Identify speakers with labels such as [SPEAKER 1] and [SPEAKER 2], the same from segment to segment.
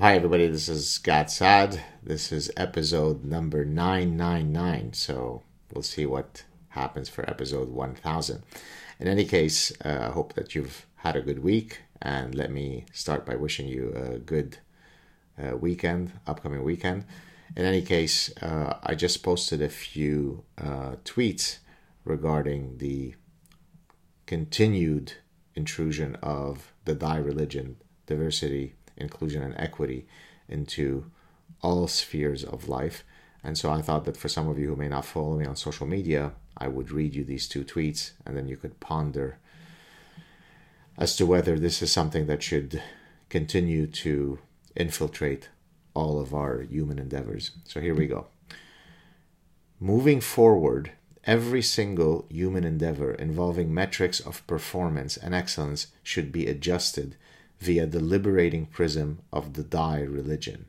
[SPEAKER 1] Hi, everybody. This is Gad Saad. This is episode number 999. So we'll see what happens for episode 1000. In any case, uh, I hope that you've had a good week. And let me start by wishing you a good uh, weekend, upcoming weekend. In any case, uh, I just posted a few uh, tweets regarding the continued intrusion of the die religion, diversity, inclusion, and equity into all spheres of life. And so I thought that for some of you who may not follow me on social media, I would read you these two tweets and then you could ponder as to whether this is something that should continue to infiltrate all of our human endeavors. So here we go. Moving forward, every single human endeavor involving metrics of performance and excellence should be adjusted via the liberating prism of the die religion.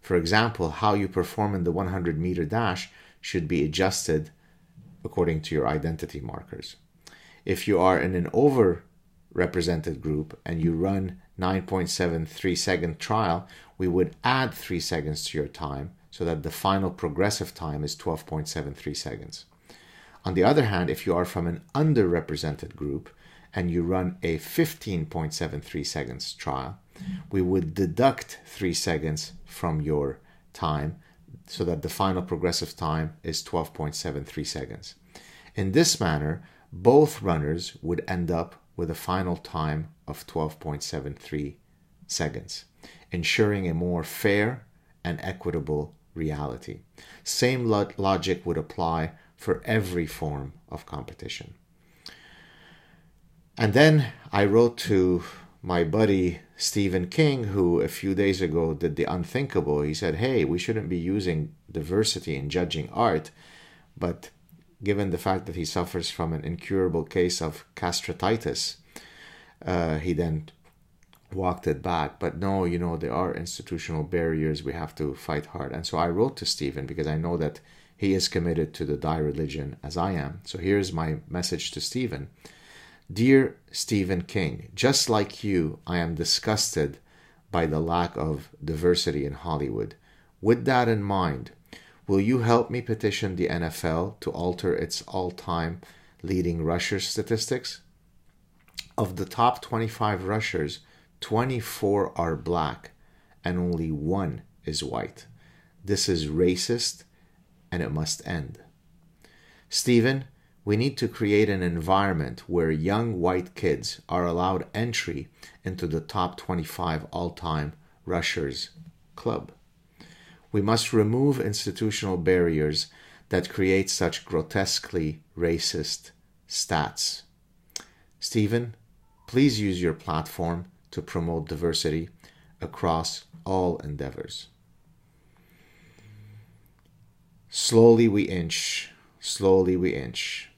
[SPEAKER 1] For example, how you perform in the 100 meter dash should be adjusted according to your identity markers. If you are in an overrepresented group and you run 9.73 second trial, we would add 3 seconds to your time so that the final progressive time is 12.73 seconds. On the other hand, if you are from an underrepresented group and you run a 15.73 seconds trial, we would deduct 3 seconds from your time so that the final progressive time is 12.73 seconds. In this manner, both runners would end up with a final time of 12.73 seconds, ensuring a more fair and equitable reality. Same lo- logic would apply for every form of competition. And then I wrote to my buddy Stephen King, who a few days ago did the unthinkable. He said, Hey, we shouldn't be using diversity in judging art, but given the fact that he suffers from an incurable case of gastritis, uh, he then walked it back. But no, you know, there are institutional barriers. We have to fight hard. And so I wrote to Stephen because I know that he is committed to the die religion as I am. So here's my message to Stephen. Dear Stephen King, just like you, I am disgusted by the lack of diversity in Hollywood. With that in mind, will you help me petition the NFL to alter its all time leading rusher statistics? Of the top 25 rushers, 24 are black and only one is white. This is racist and it must end. Stephen, we need to create an environment where young white kids are allowed entry into the top 25 all time rushers club. We must remove institutional barriers that create such grotesquely racist stats. Stephen, please use your platform to promote diversity across all endeavors. Slowly we inch, slowly we inch.